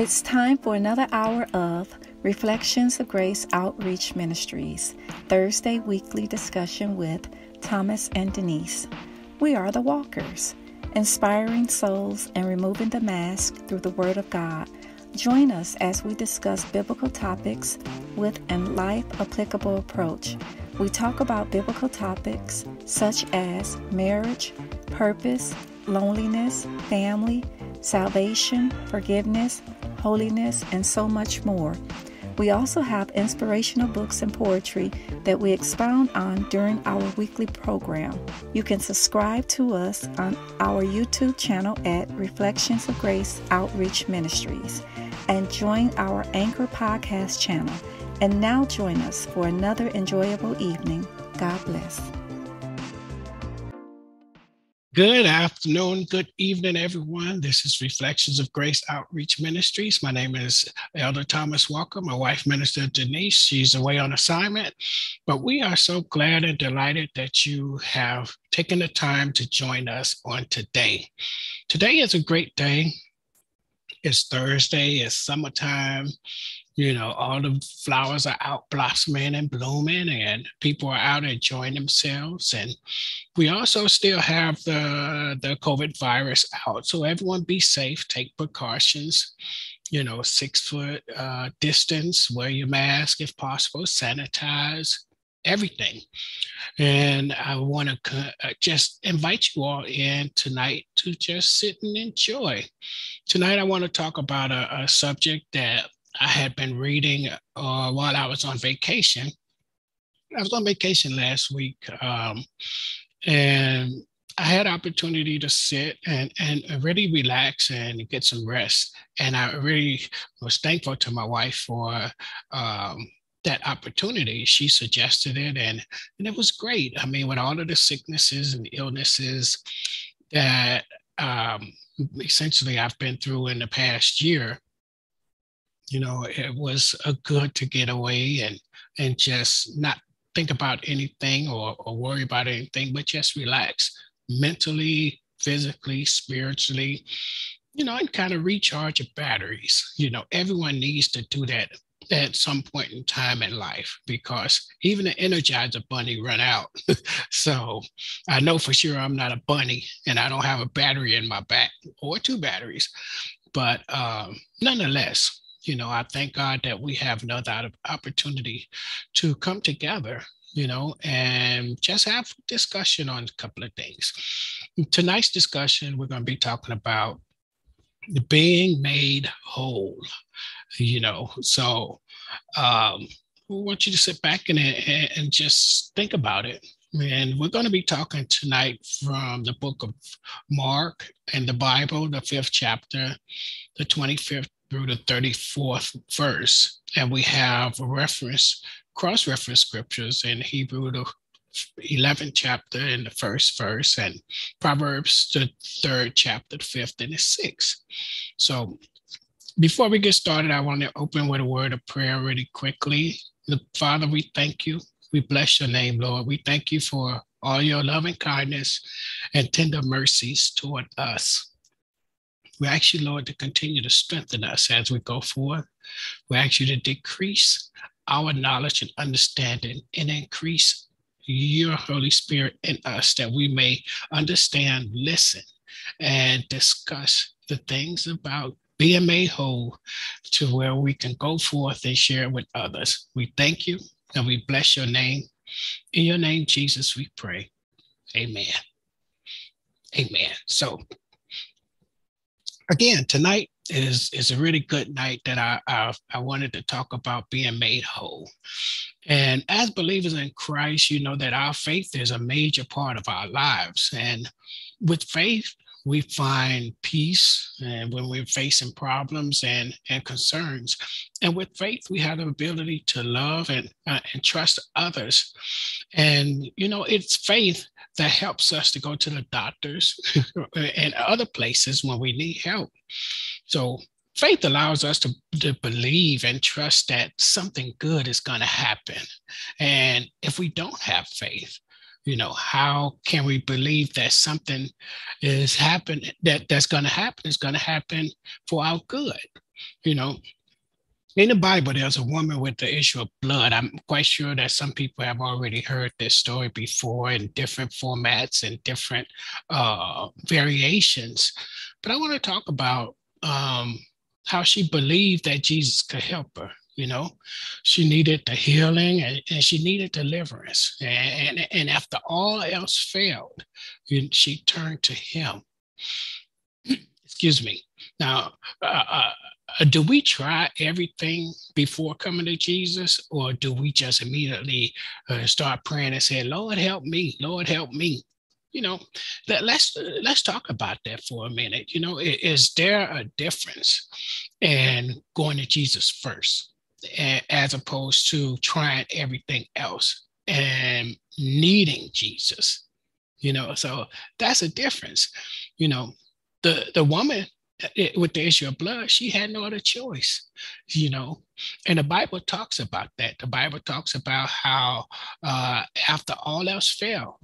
It's time for another hour of Reflections of Grace Outreach Ministries, Thursday weekly discussion with Thomas and Denise. We are the Walkers, inspiring souls and removing the mask through the Word of God. Join us as we discuss biblical topics with a life applicable approach. We talk about biblical topics such as marriage, purpose, loneliness, family, salvation, forgiveness, holiness, and so much more. We also have inspirational books and poetry that we expound on during our weekly program. You can subscribe to us on our YouTube channel at Reflections of Grace Outreach Ministries and join our Anchor Podcast channel. And now join us for another enjoyable evening. God bless. Good afternoon, good evening, everyone. This is Reflections of Grace Outreach Ministries. My name is Elder Thomas Walker. My wife, Minister Denise, she's away on assignment. But we are so glad and delighted that you have taken the time to join us on today. Today is a great day. It's Thursday, it's summertime you know, all the flowers are out blossoming and blooming, and people are out enjoying themselves. And we also still have the the COVID virus out, so everyone be safe, take precautions. You know, six foot uh, distance, wear your mask if possible, sanitize everything. And I want to uh, just invite you all in tonight to just sit and enjoy. Tonight, I want to talk about a, a subject that I had been reading uh, while I was on vacation. I was on vacation last week, um, and I had opportunity to sit and and really relax and get some rest. And I really was thankful to my wife for um, that opportunity. She suggested it, and and it was great. I mean, with all of the sicknesses and illnesses that um, essentially I've been through in the past year, you know, it was a good to get away and and just not think about anything or, or worry about anything, but just relax mentally, physically, spiritually, you know, and kind of recharge your batteries. You know, everyone needs to do that at some point in time in life because even the energizer bunny run out so i know for sure i'm not a bunny and i don't have a battery in my back or two batteries but um, nonetheless you know, I thank God that we have another opportunity to come together, you know, and just have discussion on a couple of things. Tonight's discussion, we're going to be talking about being made whole, you know. So um, we want you to sit back and, and just think about it. And we're going to be talking tonight from the book of Mark and the Bible, the fifth chapter, the 25th through the 34th verse. And we have a reference, cross reference scriptures in Hebrew, the 11th chapter in the first verse, and Proverbs, the third chapter, the fifth and the sixth. So before we get started, I want to open with a word of prayer really quickly. The Father, we thank you. We bless your name, Lord. We thank you for all your loving kindness and tender mercies toward us. We ask you, Lord, to continue to strengthen us as we go forward. We ask you to decrease our knowledge and understanding and increase your Holy Spirit in us that we may understand, listen, and discuss the things about being made whole to where we can go forth and share with others. We thank you and we bless your name. In your name, Jesus, we pray. Amen. Amen. So again, tonight is is a really good night that I, I, I wanted to talk about being made whole. And as believers in Christ, you know that our faith is a major part of our lives. And with faith, we find peace and when we're facing problems and, and concerns. And with faith, we have the ability to love and, uh, and trust others. And, you know, it's faith that helps us to go to the doctors and other places when we need help. So faith allows us to, to believe and trust that something good is going to happen. And if we don't have faith, you know how can we believe that something is happening that that's going to happen is going to happen for our good You know, in the Bible, there's a woman with the issue of blood. I'm quite sure that some people have already heard this story before in different formats and different uh, variations. But I want to talk about um, how she believed that Jesus could help her. You know, she needed the healing and, and she needed deliverance. And, and, and after all else failed, she turned to him. Excuse me. Now, uh, uh, do we try everything before coming to Jesus, or do we just immediately uh, start praying and say, "Lord, help me, Lord, help me"? You know, let, let's let's talk about that for a minute. You know, is there a difference in going to Jesus first, as opposed to trying everything else and needing Jesus? You know, so that's a difference. You know, the the woman with the issue of blood, she had no other choice, you know. And the Bible talks about that. The Bible talks about how uh, after all else failed,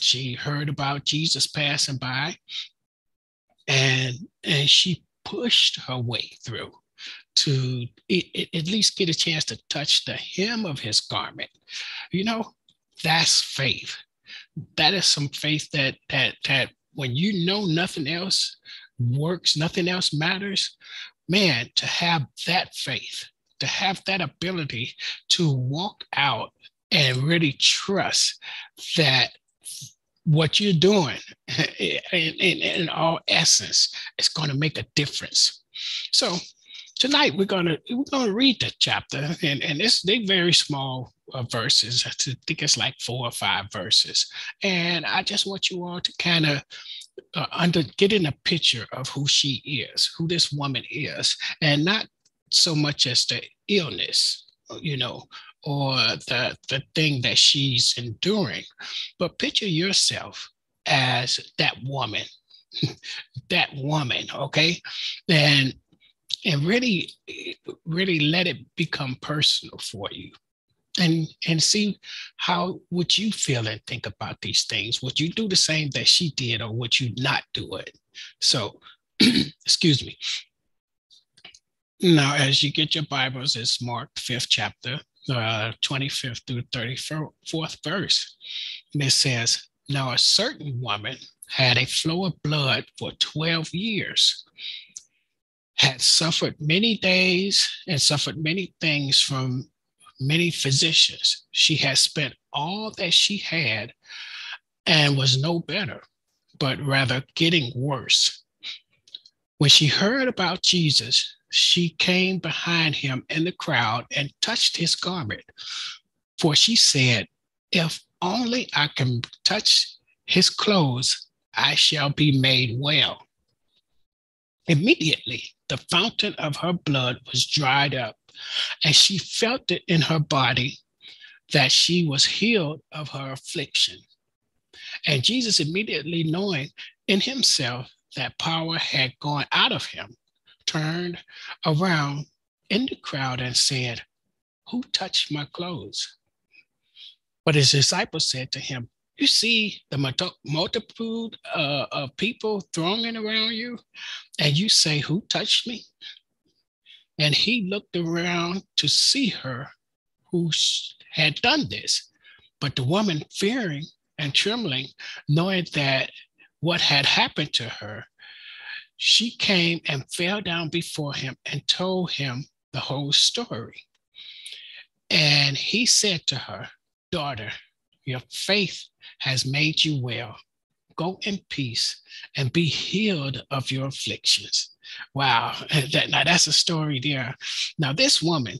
she heard about Jesus passing by, and and she pushed her way through to at least get a chance to touch the hem of his garment. You know, that's faith. That is some faith that that that when you know nothing else, works, nothing else matters, man, to have that faith, to have that ability to walk out and really trust that what you're doing in, in, in all essence is going to make a difference. So tonight we're going to we're to read the chapter and and it's they very small uh, verses. I think it's like four or five verses. And i just want you all to kind of uh, under getting a picture of who she is, who this woman is, and not so much as the illness, you know, or the the thing that she's enduring, but picture yourself as that woman, that woman, okay, and and really, really let it become personal for you. And and see how would you feel and think about these things. Would you do the same that she did or would you not do it? So excuse me. Now as you get your bibles it's mark fifth chapter uh, 25th through 34th verse. And it says now a certain woman had a flow of blood for 12 years had suffered many days and suffered many things from many physicians. She had spent all that she had and was no better, but rather getting worse. When she heard about Jesus, she came behind him in the crowd and touched his garment. For she said, If only I can touch his clothes, I shall be made well. Immediately, the fountain of her blood was dried up, and she felt it in her body that she was healed of her affliction. And Jesus, immediately knowing in himself that power had gone out of him, turned around in the crowd and said, Who touched my clothes? But his disciples said to him, You see the multitude uh, of people thronging around you, and you say, Who touched me? And he looked around to see her who had done this. But the woman, fearing and trembling, knowing that what had happened to her, she came and fell down before him and told him the whole story. And he said to her, Daughter, your faith has made you well. Go in peace and be healed of your afflictions. Wow, that, now that's a story there. Now, this woman,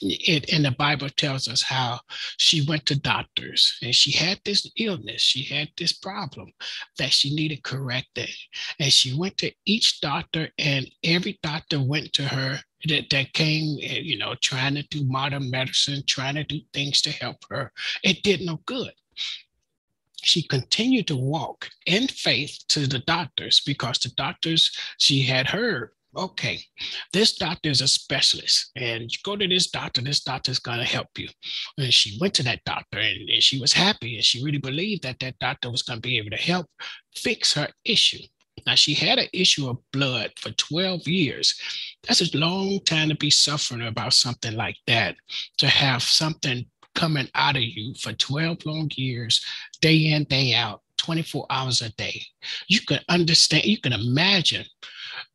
it in the Bible tells us how she went to doctors and she had this illness, she had this problem that she needed corrected. And she went to each doctor, and every doctor went to her that, that came, eh, you know, trying to do modern medicine, trying to do things to help her. It did no good she continued to walk in faith to the doctors because the doctors she had heard okay this doctor is a specialist and you go to this doctor this doctor is going to help you. And she went to that doctor and, and she was happy and she really believed that that doctor was going to be able to help fix her issue. Now she had an issue of blood for 12 years. That's a long time to be suffering about something like that, to have something coming out of you for 12 long years, day in, day out, 24 hours a day. You can understand, you can imagine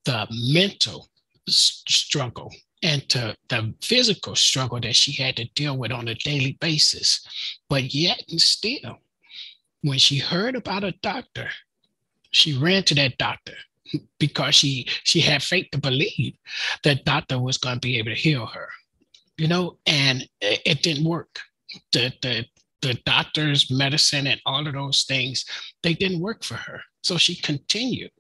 the mental struggle and to the physical struggle that she had to deal with on a daily basis. But yet and still, when she heard about a doctor, she ran to that doctor because she she had faith to believe that doctor was going to be able to heal her you know and it, it didn't work the, the the doctor's medicine and all of those things they didn't work for her so she continued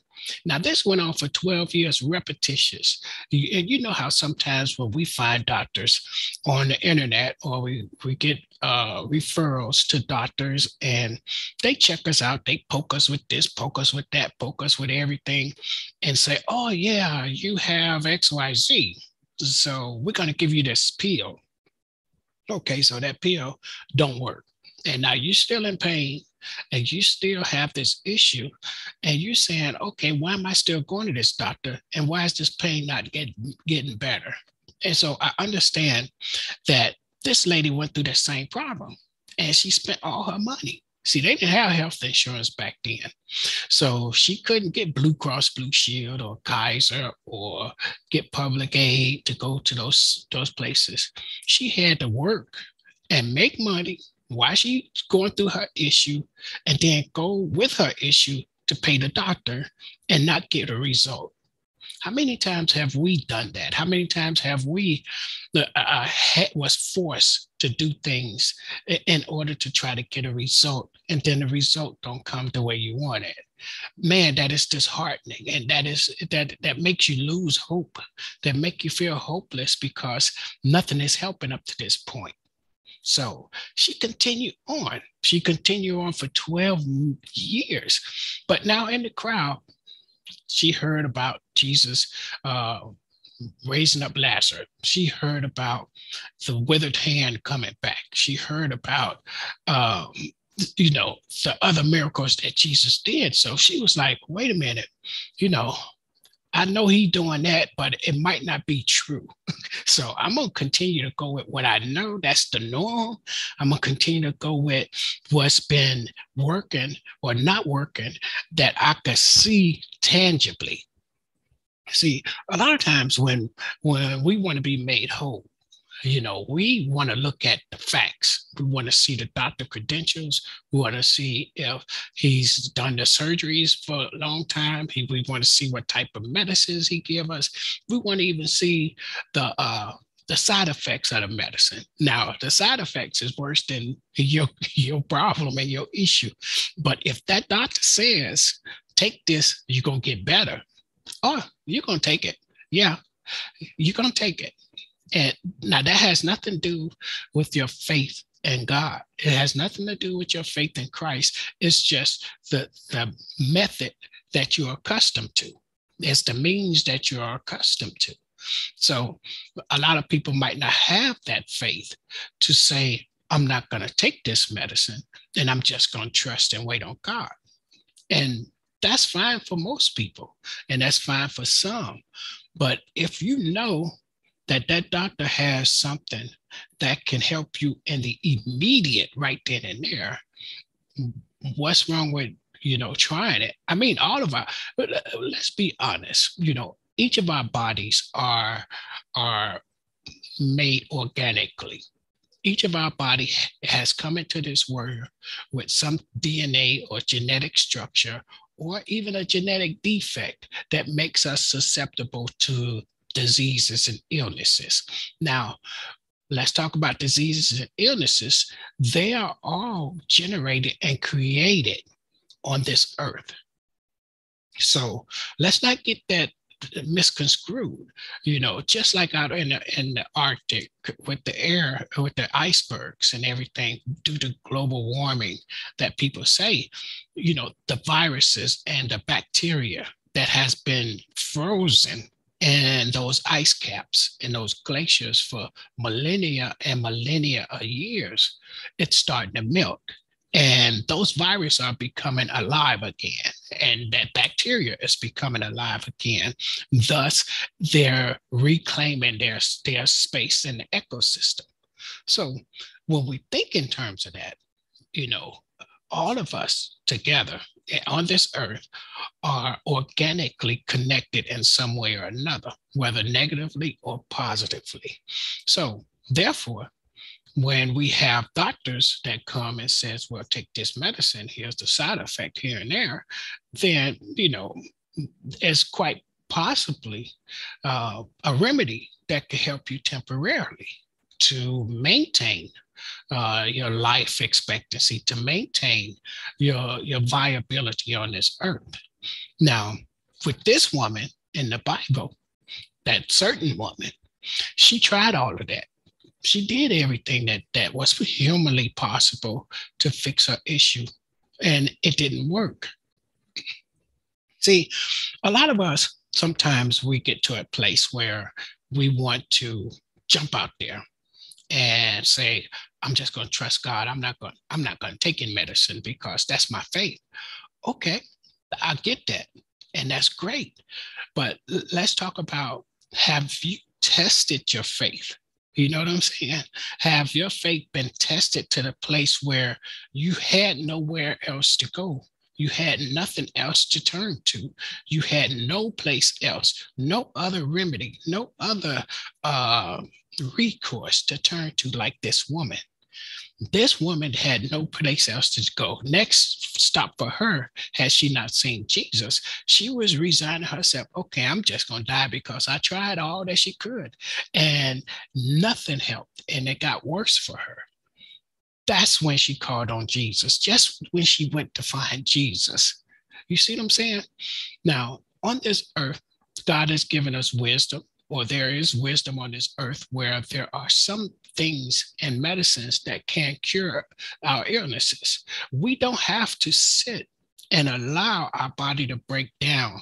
now, this went on for 12 years, repetitious. And you know how sometimes when we find doctors on the internet or we, we get uh, referrals to doctors and they check us out, they poke us with this, poke us with that, poke us with everything, and say, oh, yeah, you have XYZ. So we're going to give you this pill. Okay, so that pill don't work. And now you're still in pain and you still have this issue and you're saying okay why am i still going to this doctor and why is this pain not getting getting better? And so i understand that this lady went through the same problem and she spent all her money. See they didn't have health insurance back then so she couldn't get blue cross blue shield or kaiser or get public aid to go to those those places. She had to work and make money why she's going through her issue and then go with her issue to pay the doctor and not get a result. How many times have we done that? How many times have we uh, uh was forced to do things in order to try to get a result, and then the result don't come the way you want it? Man, that is disheartening, and that is that that makes you lose hope. That make you feel hopeless because nothing is helping up to this point. So she continued on. She continued on for 12 years. But now in the crowd, she heard about Jesus uh, raising up Lazarus. She heard about the withered hand coming back. She heard about, um, you know, the other miracles that Jesus did. So she was like, wait a minute, you know, I know he's doing that, but it might not be true. so I'm gonna continue to go with what I know that's the norm. I'm gonna continue to go with what's been working or not working that I could see tangibly. See, a lot of times when when we want to be made whole, you know, we want to look at the facts. We want to see the doctor credentials. We want to see if he's done the surgeries for a long time. We want to see what type of medicines he give us. We want to even see the uh, the side effects of the medicine. Now, the side effects is worse than your your problem and your issue. But if that doctor says, "Take this, you're gonna get better," oh, you're gonna take it. Yeah, you're gonna take it and now that has nothing to do with your faith in God. It has nothing to do with your faith in Christ. It's just the, the method that you're accustomed to. It's the means that you are accustomed to. So a lot of people might not have that faith to say, I'm not going to take this medicine and I'm just going to trust and wait on God. And that's fine for most people and that's fine for some. But if you know that that doctor has something that can help you in the immediate right then and there. What's wrong with you know trying it? I mean all of our uh, let's be honest you know each of our bodies are are made organically. Each of our body has come into this world with some dna or genetic structure or even a genetic defect that makes us susceptible to diseases and illnesses. Now, let's talk about diseases and illnesses. They are all generated and created on this earth. So let's not get that misconstrued. You know, just like out in the, in the Arctic with the air, with the icebergs and everything due to global warming that people say, you know, the viruses and the bacteria that has been frozen and those ice caps and those glaciers for millennia and millennia of years, it's starting to melt. and those viruses are becoming alive again and that bacteria is becoming alive again thus they're reclaiming their, their space in the ecosystem so when we think in terms of that you know all of us together on this earth are organically connected in some way or another whether negatively or positively. So therefore when we have doctors that come and says, well, take this medicine, here's the side effect here and there, then, you know, it's quite possibly uh, a remedy that could help you temporarily to maintain uh, your life expectancy, to maintain your, your viability on this earth. Now, with this woman in the Bible, that certain woman, she tried all of that. She did everything that that was humanly possible to fix her issue and it didn't work. See a lot of us sometimes we get to a place where we want to jump out there and say i'm just going to trust god i'm not going i'm not going to take in medicine because that's my faith okay i get that and that's great but let's talk about have you tested your faith you know what I'm saying? Have your faith been tested to the place where you had nowhere else to go? You had nothing else to turn to. You had no place else, no other remedy, no other uh, recourse to turn to like this woman. This woman had no place else to go. Next stop for her, had she not seen Jesus, she was resigning herself. Okay, I'm just going to die because I tried all that she could and nothing helped. And it got worse for her. That's when she called on Jesus, just when she went to find Jesus. You see what I'm saying? Now, on this earth, God has given us wisdom or there is wisdom on this earth where there are some things and medicines that can cure our illnesses. We don't have to sit and allow our body to break down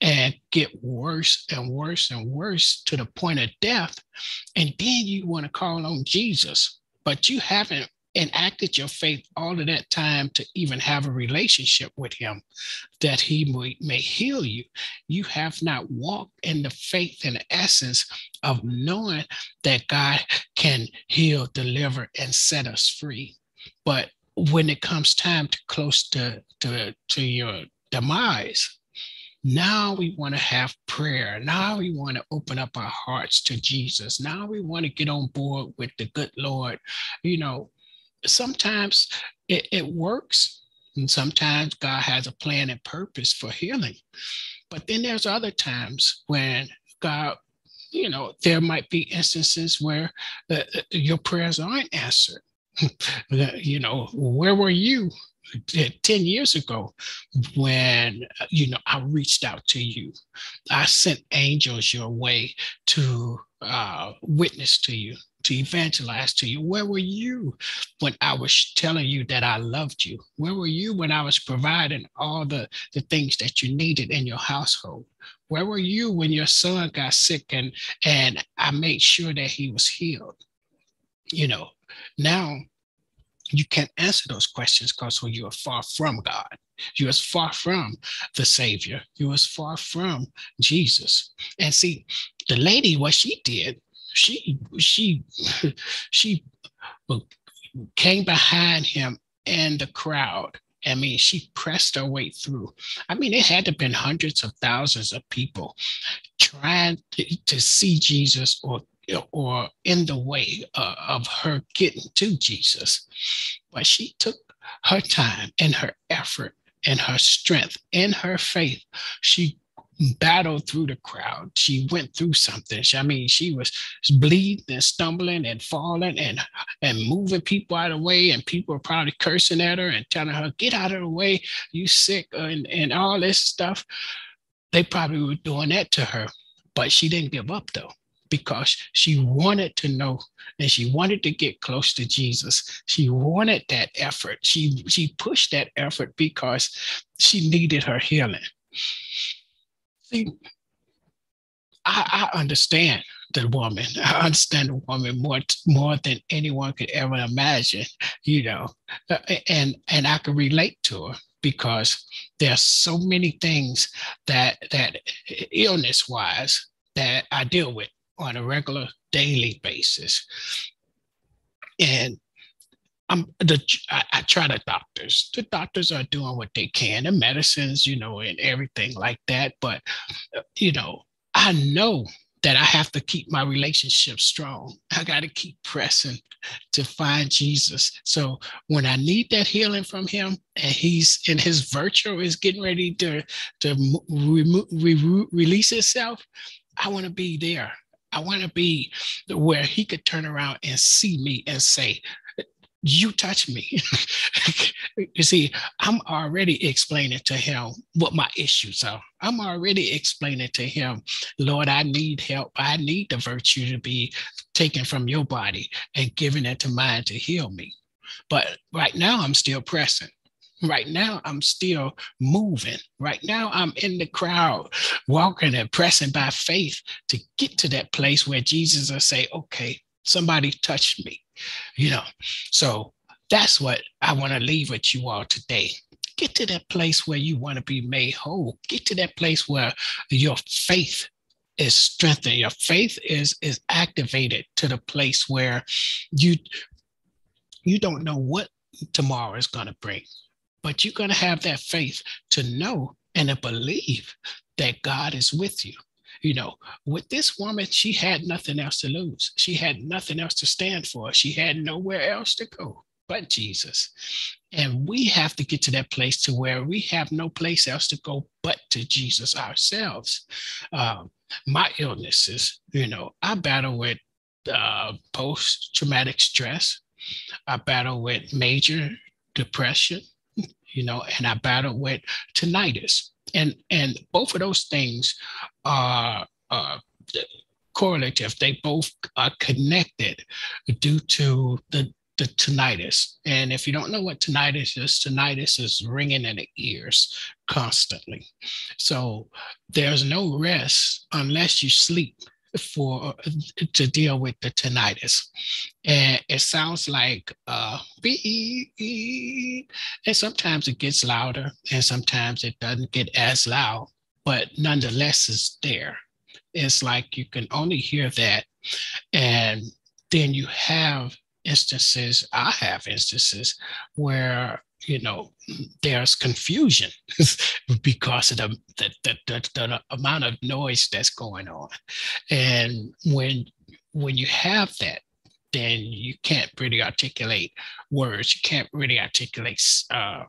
and get worse and worse and worse to the point of death. And then you want to call on Jesus, but you haven't enacted your faith all of that time to even have a relationship with him that he may, may heal you you have not walked in the faith and the essence of knowing that god can heal deliver and set us free but when it comes time to close to to, to your demise now we want to have prayer. Now we want to open up our hearts to Jesus. Now we want to get on board with the good Lord. You know, sometimes it, it works and sometimes God has a plan and purpose for healing. But then there's other times when God, you know, there might be instances where uh, uh your prayers aren't answered. you know, where were you 10 years ago when, you know, I reached out to you? I sent angels your way to uh, witness to you to evangelize to you? Where were you when I was telling you that I loved you? Where were you when I was providing all the, the things that you needed in your household? Where were you when your son got sick and, and I made sure that he was healed? You know, now you can't answer those questions because when you are far from God, you are far from the Savior, you are far from Jesus. And see, the lady, what she did, she she she came behind him and the crowd. I mean, she pressed her way through. I mean, it had to have been hundreds of thousands of people trying to, to see Jesus or or in the way uh, of her getting to Jesus. But she took her time and her effort and her strength and her faith. She battled through the crowd. She went through something. She, I mean, she was bleeding and stumbling and falling and and moving people out of the way, and people were probably cursing at her and telling her, "Get out of the way, you sick," and and all this stuff. They probably were doing that to her, but she didn't give up though because she wanted to know and she wanted to get close to Jesus. She wanted that effort. She she pushed that effort because she needed her healing. See, I, I understand the woman. I understand the woman more more than anyone could ever imagine, you know, uh, and and I can relate to her because there's so many things that that illness wise that I deal with on a regular daily basis, and I'm the I, I, try the doctors. The doctors are doing what they can, the medicines, you know, and everything like that. But you know, I know that I have to keep my relationship strong. I got to keep pressing to find Jesus. So when I need that healing from Him, and He's in His virtue is getting ready to to re- re- release itself, I want to be there. I want to be where He could turn around and see me and say, you touch me. you see, I'm already explaining to him what my issues are. I'm already explaining to him, Lord, I need help. I need the virtue to be taken from your body and given into mine to heal me. But right now, I'm still pressing. Right now, I'm still moving. Right now, I'm in the crowd, walking and pressing by faith to get to that place where Jesus will say, okay, somebody touched me you know. So that's what i want to leave with you all today. Get to that place where you want to be made whole. Get to that place where your faith is strengthened. Your faith is is activated to the place where you you don't know what tomorrow is going to bring but you're going to have that faith to know and to believe that god is with you you know, with this woman, she had nothing else to lose. She had nothing else to stand for. She had nowhere else to go but Jesus. And we have to get to that place to where we have no place else to go but to Jesus ourselves. Um, my illnesses, you know, I battle with uh, post traumatic stress. I battle with major depression, you know, and I battle with tinnitus and and both of those things are uh, correlative. They both are connected due to the the tinnitus. And if you don't know what tinnitus is, tinnitus is ringing in the ears constantly. So there's no rest unless you sleep for to deal with the tinnitus. And it sounds like uh, beep, and sometimes it gets louder, and sometimes it doesn't get as loud, but nonetheless, it's there. It's like you can only hear that, and then you have instances. I have instances where you know there's confusion because of the the, the, the, the amount of noise that's going on. And when when you have that then you can't really articulate words. You can't really articulate uh,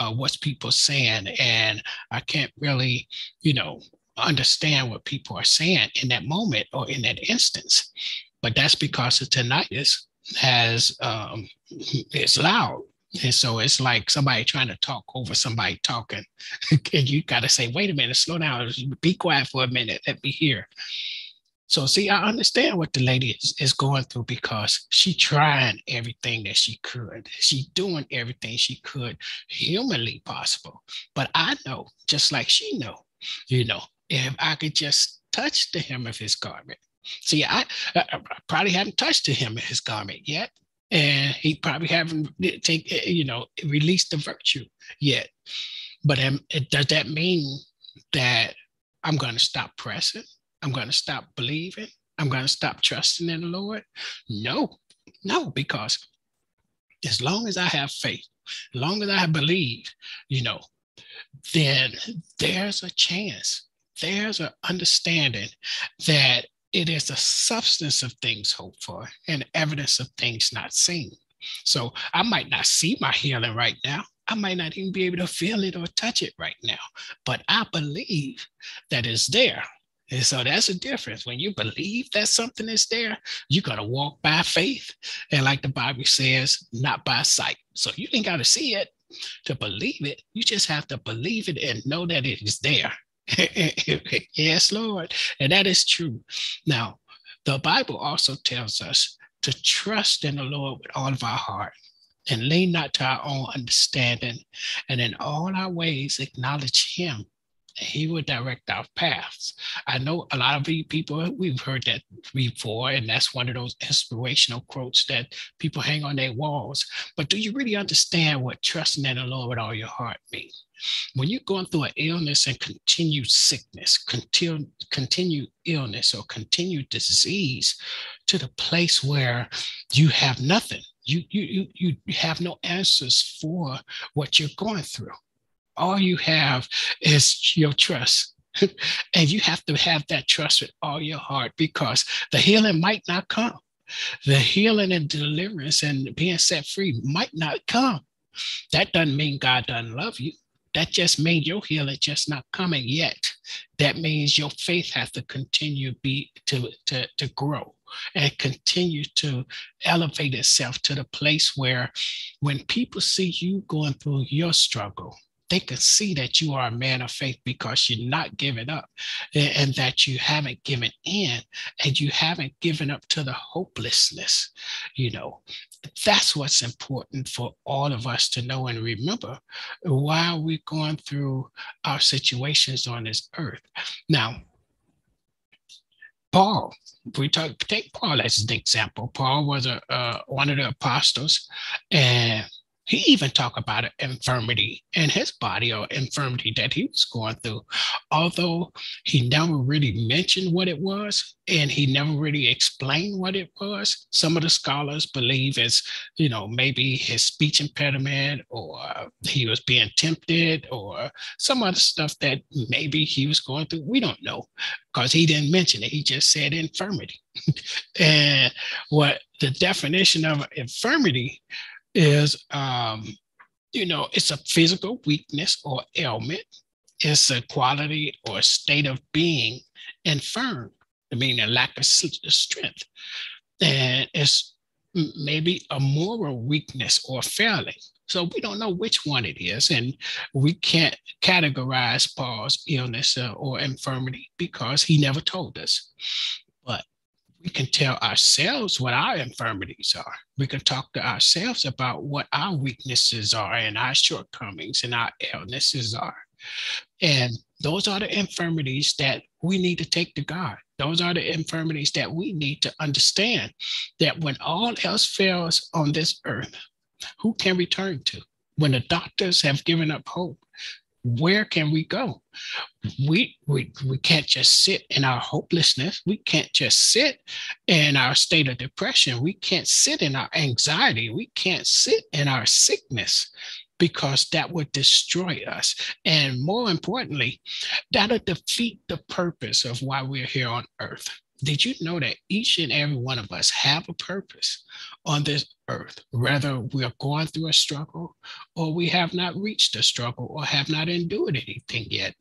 uh, what's people saying. And i can't really you know understand what people are saying in that moment or in that instance. But that's because the tinnitus has um, it's loud and so it's like somebody trying to talk over somebody talking. and you got to say, wait a minute, slow down, be quiet for a minute, let me hear. So see, I understand what the lady is, is going through because she trying everything that she could. She doing everything she could humanly possible. But I know, just like she know, you know, if I could just touch the hem of his garment. See, I, I probably haven't touched the hem of his garment yet, and he probably haven't take eh, you know released the virtue yet. But um, does that mean that I'm going to stop pressing? I'm going to stop believing? I'm going to stop trusting in the Lord? No, no, because as long as I have faith, as long as I believe, you know, then there's a chance, there's an understanding that it is the substance of things hoped for and evidence of things not seen. So I might not see my healing right now. I might not even be able to feel it or touch it right now, but I believe that it's there. And so that's a difference. When you believe that something is there, you got to walk by faith. And like the Bible says, not by sight. So you ain't got to see it to believe it. You just have to believe it and know that it is there. yes, Lord. And that is true. Now, the Bible also tells us to trust in the Lord with all of our heart and lean not to our own understanding, and in all our ways acknowledge Him, he will direct our paths. I know a lot of people, we've heard that before, and that's one of those inspirational quotes that people hang on their walls. But do you really understand what trusting in the Lord with all your heart means? When you're going through an illness and continued sickness, continue, continued illness, or continued disease to the place where you have nothing, you, you, you, you have no answers for what you're going through all you have is your trust. and you have to have that trust with all your heart because the healing might not come. The healing and deliverance and being set free might not come. That doesn't mean God doesn't love you. That just means your healing just not coming yet. That means your faith has to continue be to, to, to grow and continue to elevate itself to the place where when people see you going through your struggle, they can see that you are a man of faith because you're not giving up and that you haven't given in and you haven't given up to the hopelessness. You know, that's what's important for all of us to know and remember while we're going through our situations on this earth. Now, Paul, we talk, take Paul as an example. Paul was a, uh, one of the apostles, and he even talked about an infirmity in his body or infirmity that he was going through, although he never really mentioned what it was and he never really explained what it was. Some of the scholars believe it's, you know, maybe his speech impediment or he was being tempted or some other stuff that maybe he was going through. We don't know because he didn't mention it. He just said infirmity. and what the definition of infirmity is, um, you know, it's a physical weakness or ailment. It's a quality or state of being infirm, meaning a lack of strength. And it's maybe a moral weakness or failing. So we don't know which one it is, and we can't categorize Paul's illness or infirmity because he never told us we can tell ourselves what our infirmities are. We can talk to ourselves about what our weaknesses are and our shortcomings and our illnesses are. And those are the infirmities that we need to take to God. Those are the infirmities that we need to understand that when all else fails on this earth, who can we turn to? When the doctors have given up hope, where can we go? We, we, we can't just sit in our hopelessness. We can't just sit in our state of depression. We can't sit in our anxiety. We can't sit in our sickness because that would destroy us. And more importantly, that'll defeat the purpose of why we're here on earth. Did you know that each and every one of us have a purpose on this earth, whether we are going through a struggle or we have not reached a struggle or have not endured anything yet?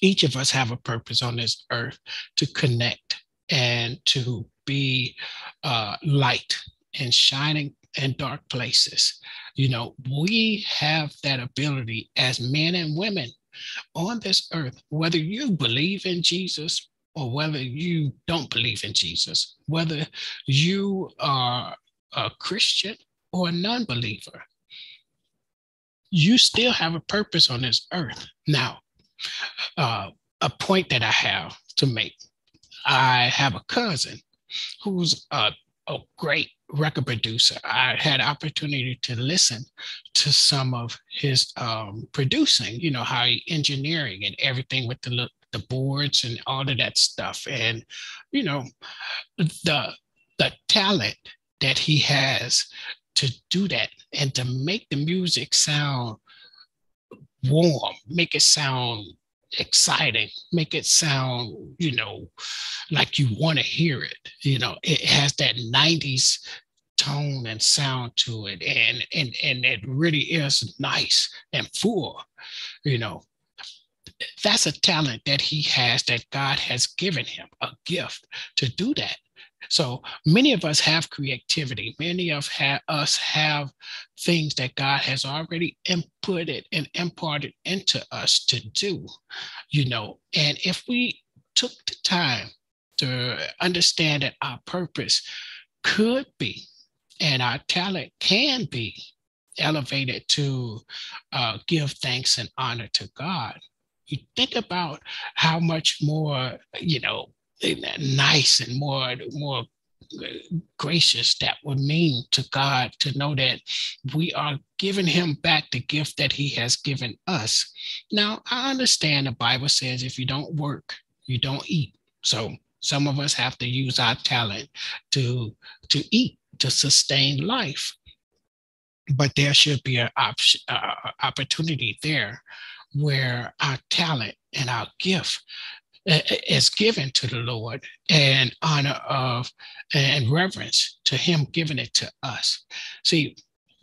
Each of us have a purpose on this earth to connect and to be uh, light and shining in dark places. You know, we have that ability as men and women on this earth, whether you believe in Jesus or whether you don't believe in Jesus, whether you are a Christian or a non believer, you still have a purpose on this earth. Now, uh, a point that I have to make I have a cousin who's a, a great record producer. I had opportunity to listen to some of his um, producing, you know, how he engineering and everything with the the boards and all of that stuff. And, you know, the the talent that he has to do that and to make the music sound warm, make it sound exciting, make it sound, you know, like you want to hear it. You know, it has that 90s tone and sound to it. And and and it really is nice and full, you know that's a talent that he has that God has given him, a gift to do that. So many of us have creativity. Many of ha- us have things that God has already inputted and imparted into us to do, you know. And if we took the time to understand that our purpose could be and our talent can be elevated to uh, give thanks and honor to God, You think about how much more, you know, nice and more more gracious that would mean to God to know that we are giving him back the gift that he has given us. Now, I understand the Bible says if you don't work, you don't eat. So some of us have to use our talent to to eat, to sustain life. But there should be an op- uh, opportunity there where our talent and our gift is given to the Lord and honor of and reverence to Him giving it to us. See,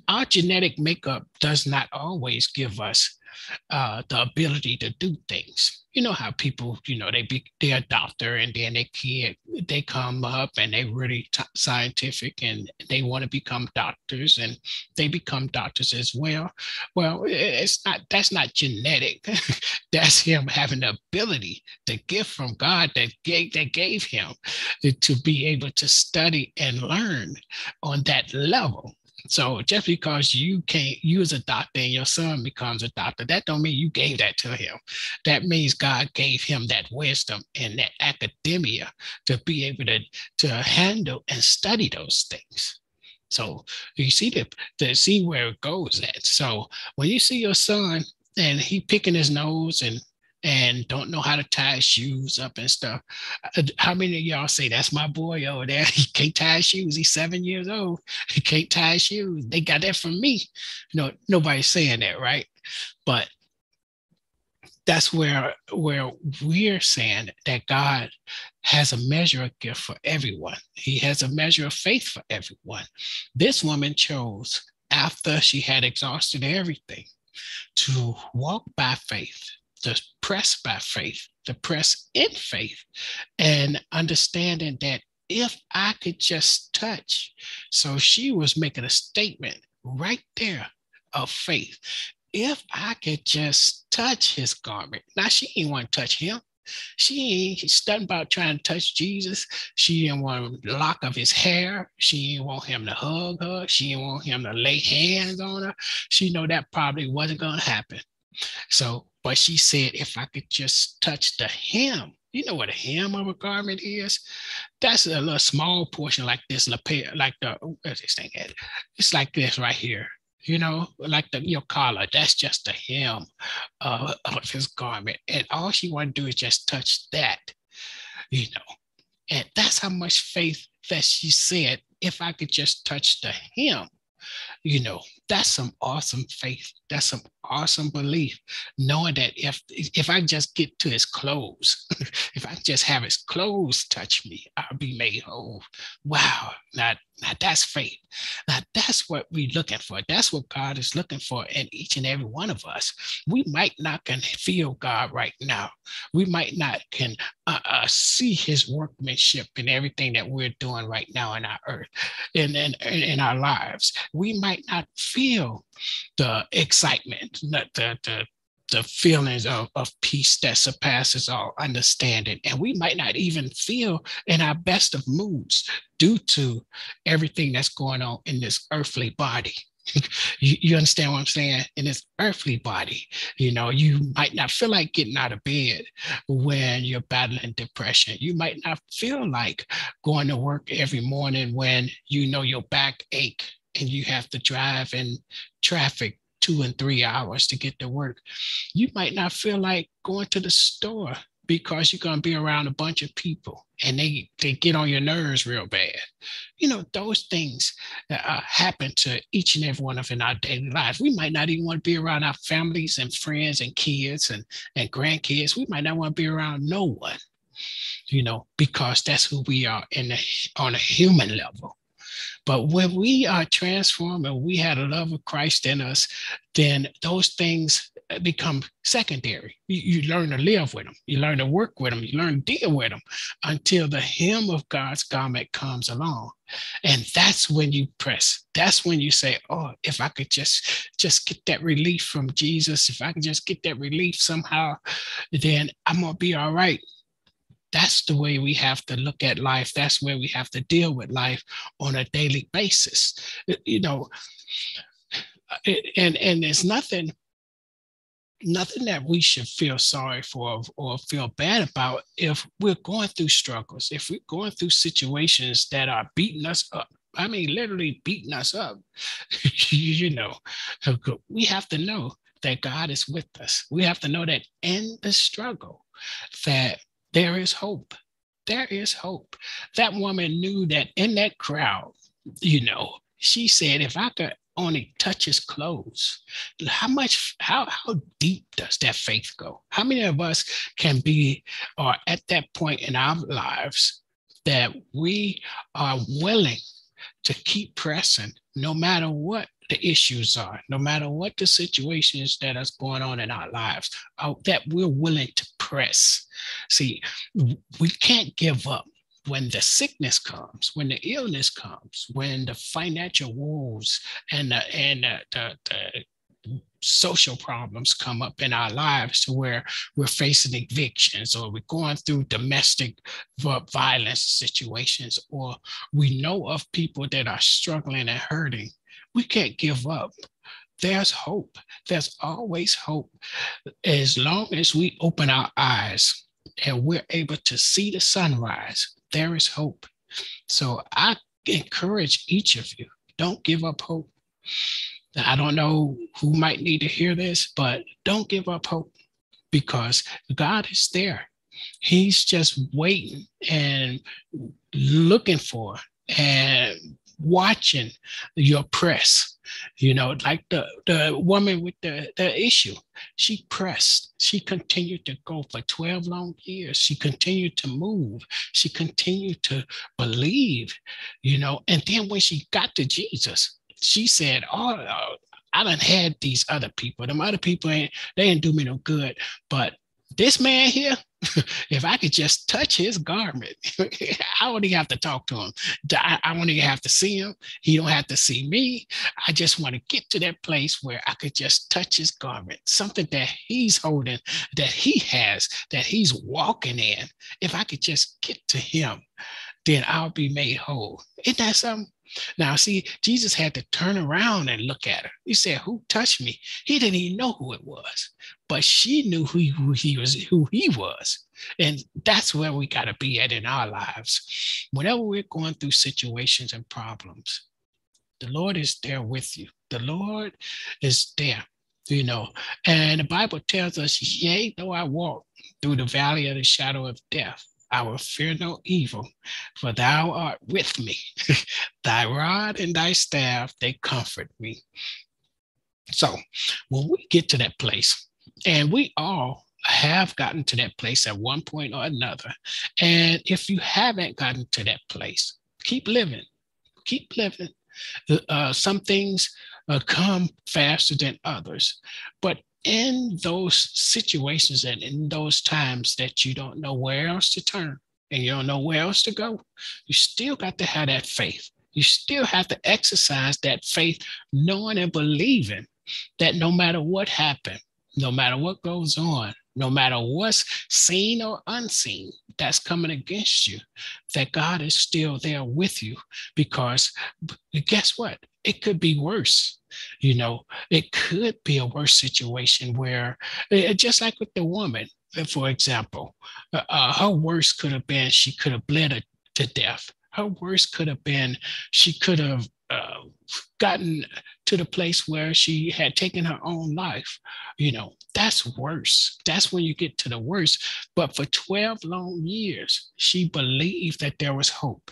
our genetic makeup does not always give us uh, the ability to do things you know how people, you know, they be they're a doctor and then they kid they come up and they really t- scientific and they want to become doctors and they become doctors as well. Well, it's not that's not genetic. that's him having the ability, the gift from God that gave that gave him to be able to study and learn on that level. So just because you can't, you as a doctor and your son becomes a doctor, that don't mean you gave that to him. That means God gave him that wisdom and that academia to be able to, to handle and study those things. So you see the, to see where it goes at. So when you see your son and he picking his nose and and don't know how to tie shoes up and stuff. Uh, how many of y'all say that's my boy over there? He can't tie shoes. He's seven years old. He can't tie shoes. They got that from me. No, nobody's saying that, right? But that's where where we're saying that God has a measure of gift for everyone. He has a measure of faith for everyone. This woman chose after she had exhausted everything to walk by faith to press by faith, to press in faith, and understanding that if I could just touch. So she was making a statement right there of faith. If I could just touch his garment. Now she didn't want to touch him. She ain't studying about trying to touch Jesus. She didn't want a lock of his hair. She didn't want him to hug her. She didn't want him to lay hands on her. She know that probably wasn't going to happen. So, but she said, if I could just touch the hem, you know what a hem of a garment is? That's a little small portion like this lapel, like the where's this thing at? It's like this right here. You know, like the your collar. That's just the hem uh, of his garment, and all she wanted to do is just touch that. You know, and that's how much faith that she said. If I could just touch the hem, you know, that's some awesome faith. That's some awesome belief, knowing that if if I just get to his clothes, if I just have his clothes touch me, I'll be made whole. Wow, now, now that's faith. Now that's what we're looking for. That's what God is looking for in each and every one of us. We might not can feel God right now. We might not can uh, uh, see His workmanship in everything that we're doing right now in our earth, in in, in our lives. We might not feel the excitement, the, the, the, feelings of, of peace that surpasses all understanding. And we might not even feel in our best of moods due to everything that's going on in this earthly body. you, you understand what I'm saying? In this earthly body, you know, you might not feel like getting out of bed when you're battling depression. You might not feel like going to work every morning when you know your back ache and you have to drive in traffic two and three hours to get to work, you might not feel like going to the store because you're going to be around a bunch of people and they, they get on your nerves real bad. You know, those things uh, happen to each and every one of in our daily lives. We might not even want to be around our families and friends and kids and, and grandkids. We might not want to be around no one, you know, because that's who we are in the, on a human level. But when we uh, are transformed and we had a love of Christ in us, then those things uh, become secondary. You, you, learn to live with them, you learn to work with them, you learn to deal with them until the hem of God's garment comes along. And that's when you press. That's when you say, Oh, if I could just just get that relief from Jesus, if I could just get that relief somehow, then I'm gonna be all right that's the way we have to look at life. That's where we have to deal with life on a daily basis. You know, uh, and and there's nothing nothing that we should feel sorry for or feel bad about if we're going through struggles, if we're going through situations that are beating us up. I mean, literally beating us up. you know, we have to know that God is with us. We have to know that in the struggle, that there is hope. There is hope. That woman knew that in that crowd, you know, she said, if I could only touch his clothes. How much, how, how deep does that faith go? How many of us can be or at that point in our lives that we are willing to keep pressing no matter what the issues are, no matter what the situations that is going on in our lives, uh, that we're willing to press. See, we can't give up when the sickness comes, when the illness comes, when the financial woes and the, and the, the, the social problems come up in our lives to where we're facing evictions or we're going through domestic violence situations or we know of people that are struggling and hurting, we can't give up. There's hope. There's always hope as long as we open our eyes and we're able to see the sunrise there is hope. So I encourage each of you don't give up hope. I don't know who might need to hear this, but don't give up hope because God is there. He's just waiting and looking for and watching your press. You know, like the, the woman with the, the issue, she pressed. She continued to go for 12 long years. She continued to move. She continued to believe, you know. And then when she got to Jesus, she said, Oh, I done had these other people. Them other people ain't they didn't do me no good. But this man here, if I could just touch his garment, I don't even have to talk to him. I, I don't even have to see him. He don't have to see me. I just want to get to that place where I could just touch his garment, something that he's holding, that he has, that he's walking in. If I could just get to him, then I'll be made whole. Isn't that something? Now, see, Jesus had to turn around and look at her. He said, Who touched me? He didn't even know who it was, but she knew who, he was, who he was. And that's where we got to be at in our lives. Whenever we're going through situations and problems, the Lord is there with you. The Lord is there, you know. And the Bible tells us, Yea, though I walk through the valley of the shadow of death, I will fear no evil, for thou art with me. thy rod and thy staff, they comfort me. So when we get to that place, and we all have gotten to that place at one point or another, and if you haven't gotten to that place, keep living, keep living. Uh, some things uh, come faster than others, but in those situations and in those times that you don't know where else to turn and you don't know where else to go, you still got to have that faith. You still have to exercise that faith, knowing and believing that no matter what happened, no matter what goes on, no matter what's seen or unseen that's coming against you, that God is still there with you. Because guess what? It could be worse. You know, it could be a worse situation where, eh, just like with the woman, eh, for example, uh, uh, her worst could have been she could have bled to death. Her worst could have been she could have uh, gotten to the place where she had taken her own life. You know, that's worse. That's when you get to the worst. But for 12 long years, she believed that there was hope.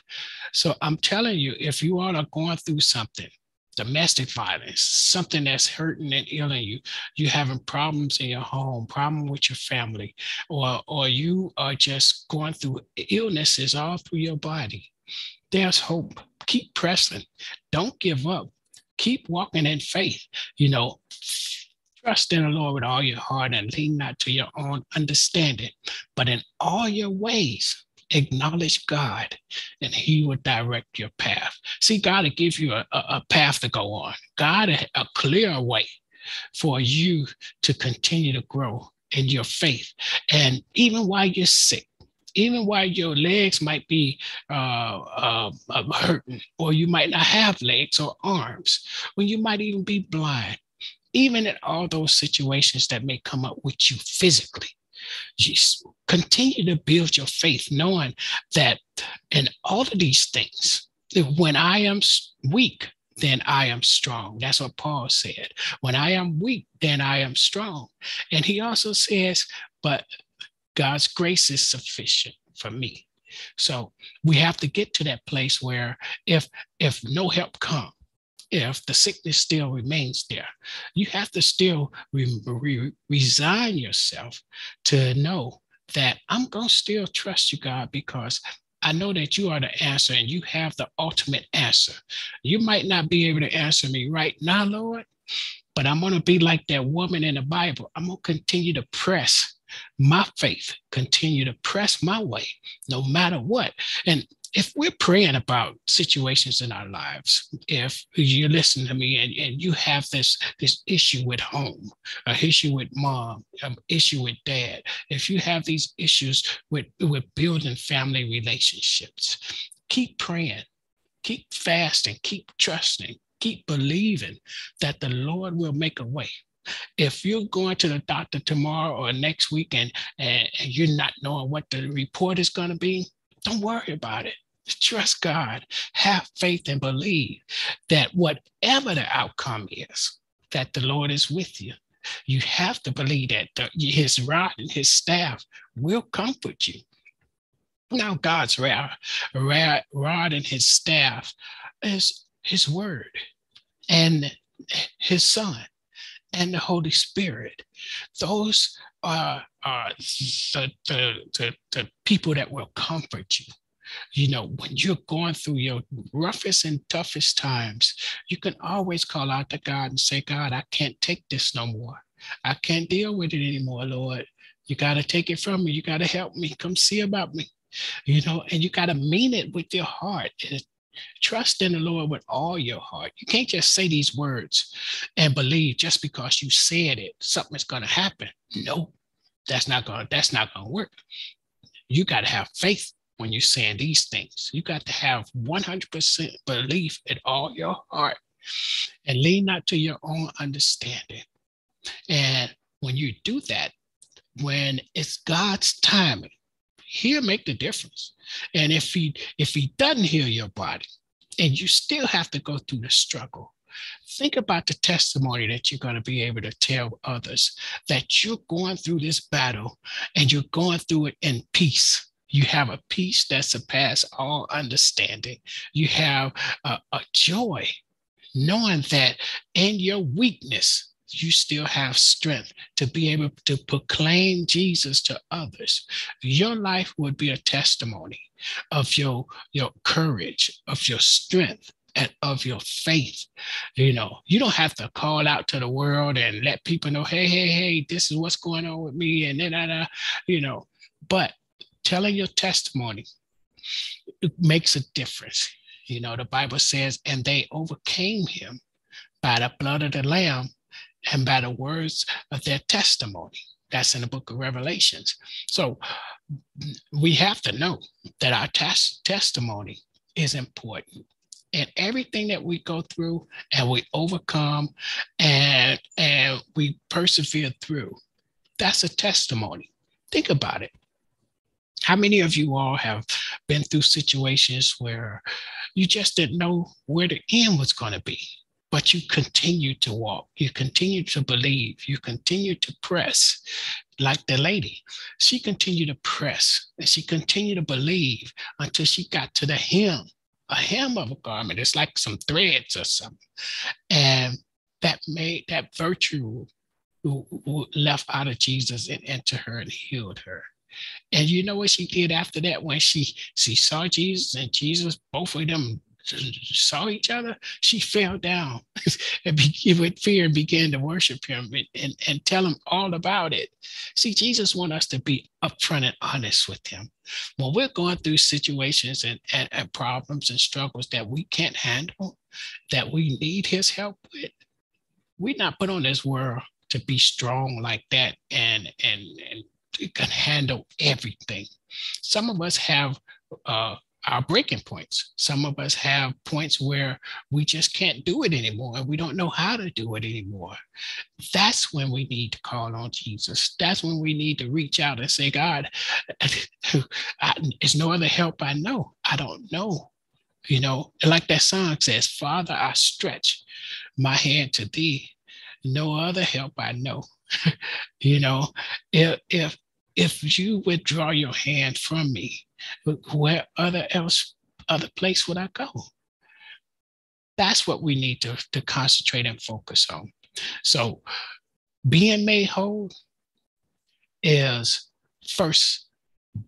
So I'm telling you, if you all are going through something, domestic violence, something that's hurting and ailing you, you having problems in your home, problem with your family, or or you are just going through illnesses all through your body. There's hope. Keep pressing. Don't give up. Keep walking in faith. You know, trust in the Lord with all your heart and lean not to your own understanding, but in all your ways acknowledge God and he will direct your path. See, God will give you a, a path to go on. God, a, a clear way for you to continue to grow in your faith. And even while you're sick, even while your legs might be uh, uh, uh, hurting, or you might not have legs or arms, when you might even be blind, even in all those situations that may come up with you physically. Just continue to build your faith, knowing that in all of these things, when I am weak, then I am strong. That's what Paul said. When I am weak, then I am strong. And he also says, but God's grace is sufficient for me. So we have to get to that place where if if no help come, if the sickness still remains there, you have to still re- re- resign yourself to know that I'm going to still trust you, God, because I know that you are the answer and you have the ultimate answer. You might not be able to answer me right now, Lord, but I'm going to be like that woman in the Bible. I'm going to continue to press my faith, continue to press my way no matter what. And if we're praying about situations in our lives, if you listen to me and, and you have this, this issue with home, an issue with mom, an issue with dad, if you have these issues with, with building family relationships, keep praying, keep fasting, keep trusting, keep believing that the Lord will make a way. If you're going to the doctor tomorrow or next week and, and, you're not knowing what the report is going to be, don't worry about it. Trust God, have faith, and believe that whatever the outcome is, that the Lord is with you. You have to believe that the, his rod and his staff will comfort you. Now, God's rod, rod and his staff is his word and his son and the Holy Spirit. Those are, are the, the, the, the people that will comfort you. You know, when you're going through your roughest and toughest times, you can always call out to God and say, God, I can't take this no more. I can't deal with it anymore, Lord. You got to take it from me. You got to help me. Come see about me. You know, and you got to mean it with your heart. Trust in the Lord with all your heart. You can't just say these words and believe just because you said it, something's going to happen. No, that's not going. That's not to work. You got to have faith when you're saying these things. You got to have 100% belief in all your heart and lean not to your own understanding. And when you do that, when it's God's timing, he'll make the difference. And if he if he doesn't heal your body and you still have to go through the struggle, think about the testimony that you're going to be able to tell others that you're going through this battle and you're going through it in peace. You have a peace that surpasses all understanding. You have a, a joy knowing that in your weakness, you still have strength to be able to proclaim Jesus to others. Your life would be a testimony of your, your courage, of your strength, and of your faith. You know, you don't have to call out to the world and let people know, hey, hey, hey, this is what's going on with me, and then, you know, but telling your testimony makes a difference. You know, the Bible says, and they overcame him by the blood of the Lamb and by the words of their testimony. That's in the book of Revelations. So we have to know that our tes- testimony is important. And everything that we go through and we overcome and, and we persevere through, that's a testimony. Think about it. How many of you all have been through situations where you just didn't know where the end was going to be? But you continue to walk, you continue to believe, you continue to press like the lady. She continued to press and she continued to believe until she got to the hem, a hem of a garment. It's like some threads or something. And that made that virtue left out of Jesus and entered her and healed her. And you know what she did after that when she she saw Jesus and Jesus, both of them saw each other, she fell down and with fear and began to worship him and, and, and tell him all about it. See, Jesus wants us to be upfront and honest with him. When we're going through situations and, and, and problems and struggles that we can't handle, that we need his help with, we're not put on this world to be strong like that and and and can handle everything. Some of us have uh, our breaking points. Some of us have points where we just can't do it anymore and we don't know how to do it anymore. That's when we need to call on Jesus. That's when we need to reach out and say, God, there's no other help I know. I don't know. You know, like that song says, Father, I stretch my hand to thee. No other help I know. you know, if, if if you withdraw your hand from me, where other else other place would I go? That's what we need to, to concentrate and focus on. So being made whole is first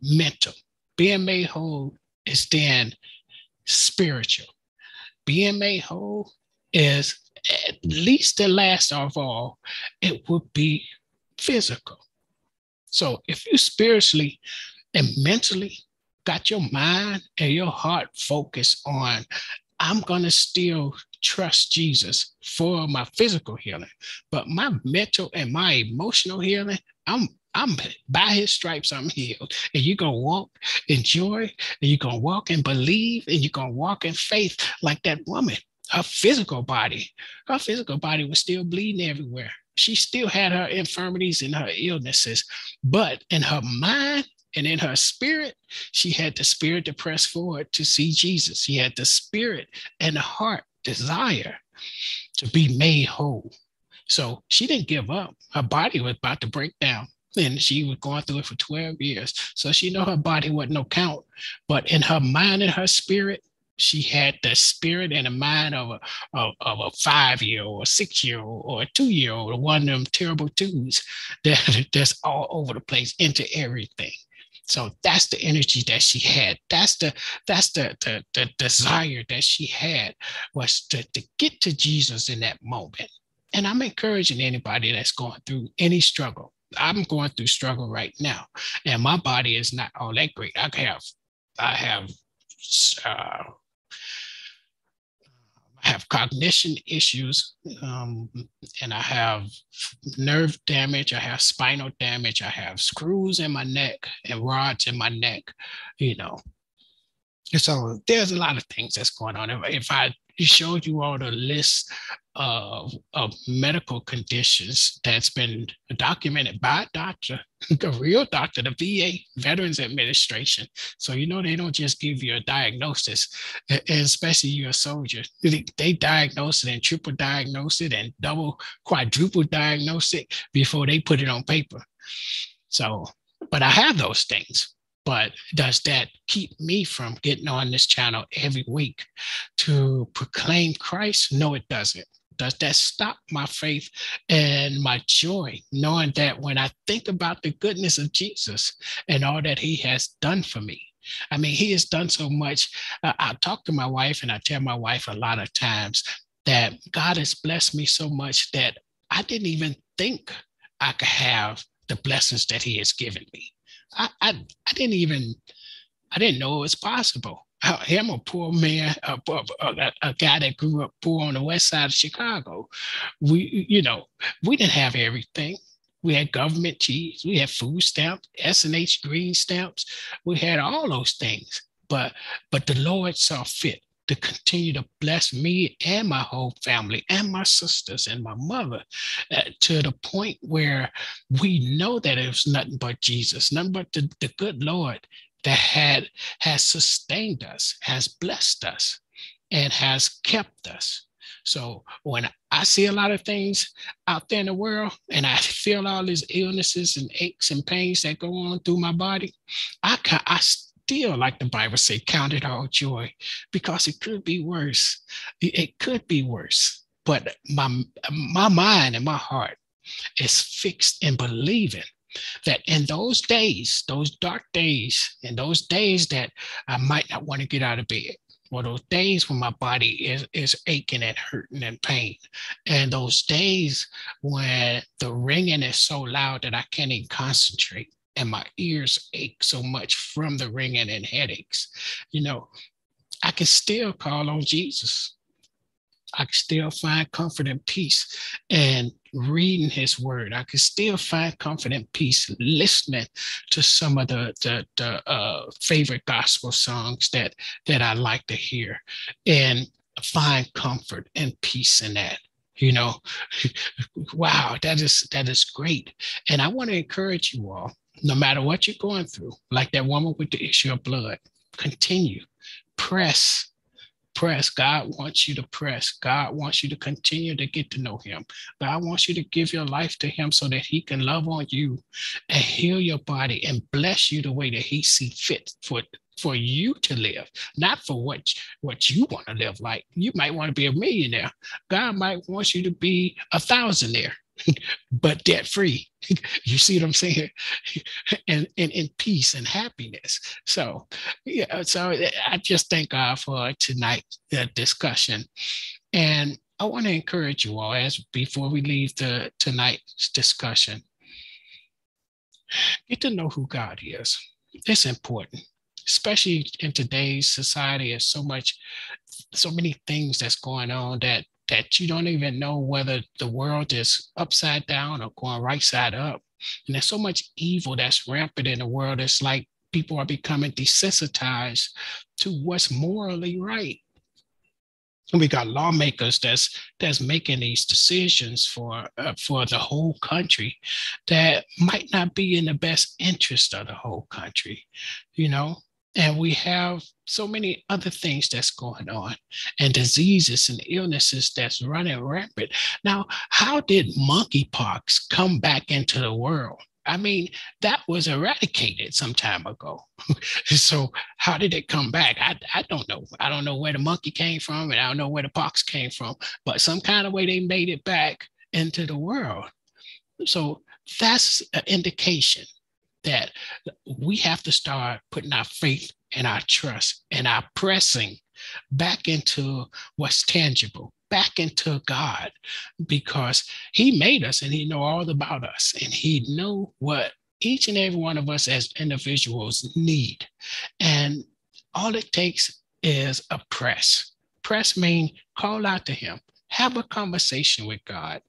mental. Being made whole is then spiritual. Being made whole is at least the last of all, it would be physical. So if you spiritually and mentally got your mind and your heart focused on, I'm going to still trust Jesus for my physical healing, but my mental and my emotional healing, I'm I'm by his stripes, I'm healed. And you're gonna walk in joy, and you're gonna walk and believe, and you're gonna walk in faith like that woman. Her physical body, her physical body was still bleeding everywhere she still had her infirmities and her illnesses, but in her mind and in her spirit, she had the spirit to press forward to see Jesus. She had the spirit and the heart desire to be made whole. So she didn't give up. Her body was about to break down. And she was going through it for 12 years. So she knew her body wasn't no count. But in her mind and her spirit, she had the spirit and the mind of a of, of a five year old, or six year old, or a two year old, one of them terrible twos that that's all over the place into everything. So that's the energy that she had. That's the that's the the, the desire that she had was to, to get to Jesus in that moment. And I'm encouraging anybody that's going through any struggle. I'm going through struggle right now, and my body is not all that great. I have I have uh, I have cognition issues, um, and I have nerve damage. I have spinal damage. I have screws in my neck and rods in my neck. You know, so there's a lot of things that's going on. If, if I showed you all the list of, of medical conditions that's been documented by a doctor, the real doctor, the VA, Veterans Administration. So, you know, they don't just give you a diagnosis, especially you're a soldier. They, they diagnose it and triple diagnose it and double, quadruple diagnose it before they put it on paper. So, but I have those things. But does that keep me from getting on this channel every week to proclaim Christ? No, it doesn't. Does that stop my faith and my joy, knowing that when I think about the goodness of Jesus and all that he has done for me? I mean, he has done so much. Uh, I talk to my wife and I tell my wife a lot of times that God has blessed me so much that I didn't even think I could have the blessings that he has given me. I, I, I didn't even, I didn't know it was possible. Uh, I, am a poor man, a, a, a, guy that grew up poor on the west side of Chicago. We, you know, we didn't have everything. We had government cheese, we had food stamps, S&H green stamps. We had all those things. But but the Lord saw fit to continue to bless me and my whole family and my sisters and my mother uh, to the point where we know that it was nothing but Jesus, nothing but the, the good Lord that had has sustained us, has blessed us, and has kept us. So when I see a lot of things out there in the world and I feel all these illnesses and aches and pains that go on through my body, I, I still, like the Bible say, count it all joy because it could be worse. It could be worse. But my, my mind and my heart is fixed in believing that in those days, those dark days, and those days that I might not want to get out of bed, or those days when my body is, is aching and hurting and pain, and those days when the ringing is so loud that I can't even concentrate, and my ears ache so much from the ringing and headaches, you know, I can still call on Jesus. I can still find comfort and peace. And reading his word. I can still find comfort and peace listening to some of the, the, the uh, favorite gospel songs that, that I like to hear and find comfort and peace in that you know wow that is that is great and i want to encourage you all no matter what you're going through like that woman with the issue of blood continue. Press press. God wants you to press. God wants you to continue to get to know him. God wants you to give your life to him so that he can love on you and heal your body and bless you the way that he see fit for for you to live, not for what, what you want to live like. You might want to be a millionaire. God might want you to be a thousandaire, but debt free. you see what I'm saying? and, and in peace and happiness. So, yeah, so I just thank God for tonight discussion. And I want to encourage you all as before we leave the tonight's discussion, get to know who God is. It's important especially in today's society, there's so much, so many things that's going on that that you don't even know whether the world is upside down or going right side up. And there's so much evil that's rampant in the world. It's like people are becoming desensitized to what's morally right. And we got lawmakers that's that's making these decisions for uh, for the whole country that might not be in the best interest of the whole country, you know. And we have so many other things that's going on and diseases and illnesses that's running rampant. Now, how did monkeypox come back into the world? I mean, that was eradicated some time ago. so how did it come back? I, I don't know. I don't know where the monkey came from and I don't know where the pox came from, but some kind of way they made it back into the world. So that's an indication that we have to start putting our faith and our trust and our pressing back into what's tangible back into god because he made us and he know all about us and he know what each and every one of us as individuals need. And all it takes is a press. Press mean call out to him have a conversation with god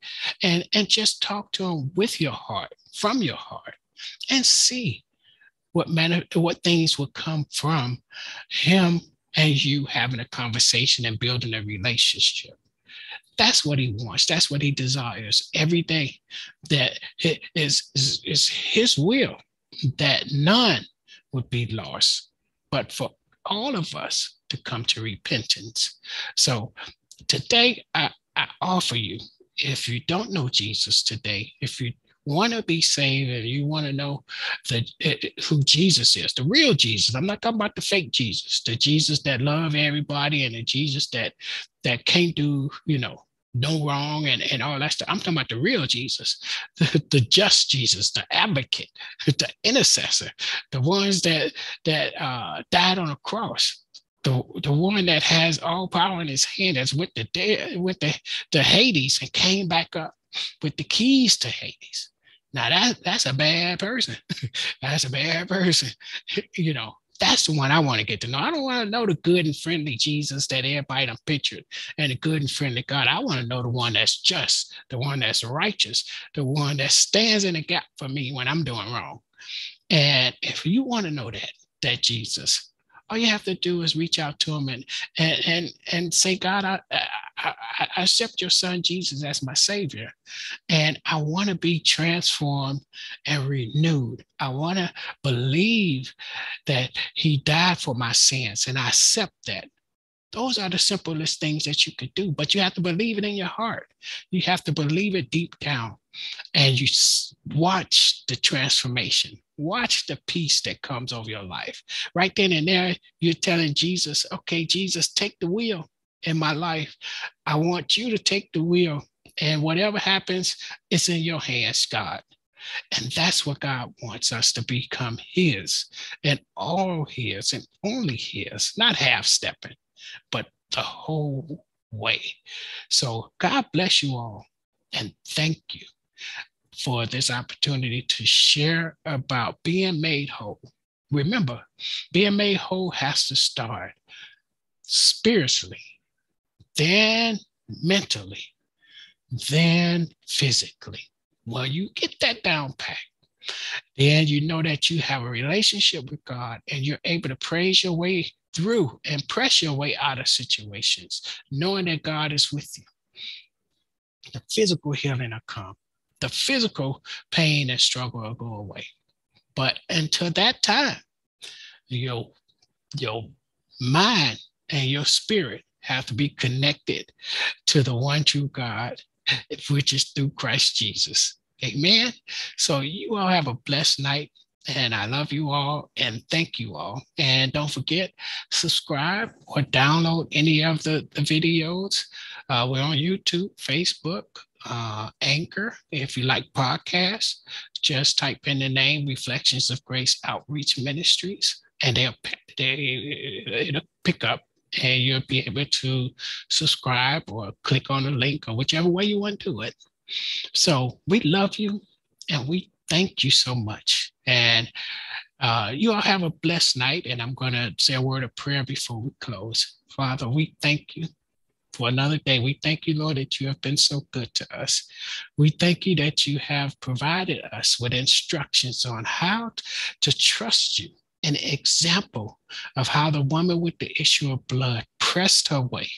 and and just talk to him with your heart from your heart and see what manner, what things will come from him and you having a conversation and building a relationship. That's what he wants. That's what he desires every day. That is, is, is his will that none would be lost, but for all of us to come to repentance. So today I, I offer you, if you don't know Jesus today, if you want to be saved and you want to know eh, eh, who Jesus is, the real Jesus. I'm not talking about the fake Jesus, the Jesus that love everybody and the Jesus that that can't do, you know, no wrong and, and all that stuff. I'm talking about the real Jesus, the, the just Jesus, the advocate, the intercessor, the ones that that uh, died on a cross. The, the one that has all power in his hand that's with the dead, with the, the Hades and came back up with the keys to Hades. Now that that's a bad person. that's a bad person. you know, that's the one I want to get to know. I don't want to know the good and friendly Jesus that everybody done pictured and the good and friendly God. I want to know the one that's just, the one that's righteous, the one that stands in the gap for me when I'm doing wrong. And if you want to know that, that Jesus, all you have to do is reach out to him and and and, and say, God, I, I, I accept your son Jesus as my savior. And I want to be transformed and renewed. I want to believe that he died for my sins and I accept that. Those are the simplest things that you could do, but you have to believe it in your heart. You have to believe it deep down and you watch the transformation. Watch the peace that comes over your life. Right then and there, you're telling Jesus, okay, Jesus, take the wheel in my life. I want you to take the wheel, and whatever happens, it's in your hands, God. And that's what God wants us to become His and all His and only His, not half stepping, but the whole way. So, God bless you all and thank you for this opportunity to share about being made whole. Remember, being made whole has to start spiritually, then mentally, then physically. Well, you get that down pat, then you know that you have a relationship with God and you're able to praise your way through and press your way out of situations, knowing that God is with you. The physical healing will come. The physical pain and struggle will go away. But until that time, your, your mind and your spirit have to be connected to the one true God, which is through Christ Jesus. Amen. So you all have a blessed night. And I love you all and thank you all. And don't forget, subscribe or download any of the, the videos. Uh, we're on YouTube, Facebook, uh, Anchor. If you like podcasts, just type in the name Reflections of Grace Outreach Ministries and they'll they, it'll pick up and you'll be able to subscribe or click on the link or whichever way you want to do it. So we love you and we thank you so much. And uh, you all have a blessed night. And I'm going to say a word of prayer before we close. Father, we thank you for another day. We thank you, Lord, that you have been so good to us. We thank you that you have provided us with instructions on how to trust you an example of how the woman with the issue of blood pressed her way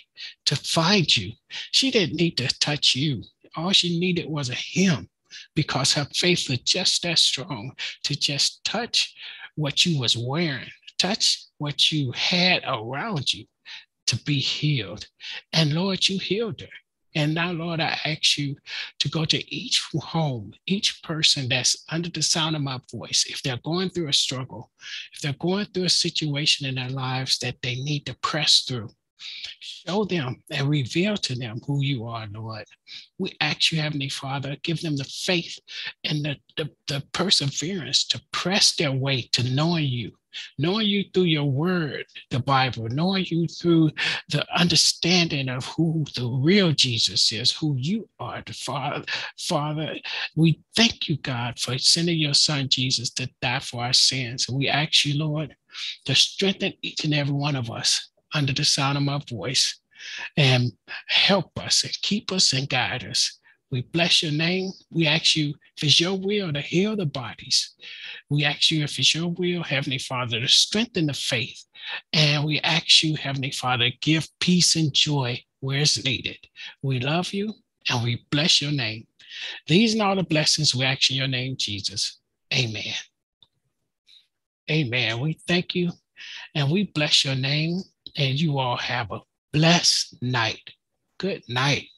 to find you. She didn't need to touch you. All she needed was a hymn because her faith was just that strong to just touch what you was wearing, touch what you had around you to be healed. And Lord, you healed her. And now, Lord, I ask you to go to each home, each person that's under the sound of my voice, if they're going through a struggle, if they're going through a situation in their lives that they need to press through, show them and reveal to them who you are, Lord. We ask you, Heavenly Father, give them the faith and the, the, the perseverance to press their way to knowing you knowing you through your word, the Bible, knowing you through the understanding of who the real Jesus is, who you are, the Father. Father, we thank you, God, for sending your son Jesus to die for our sins. And we ask you, Lord, to strengthen each and every one of us under the sound of my voice and help us and keep us and guide us. We bless your name. We ask you if it's your will to heal the bodies. We ask you if it's your will, Heavenly Father, to strengthen the faith. And we ask you, Heavenly Father, give peace and joy where it's needed. We love you and we bless your name. These and all the blessings we ask in your name, Jesus. Amen. Amen. We thank you and we bless your name. And you all have a blessed night. Good night.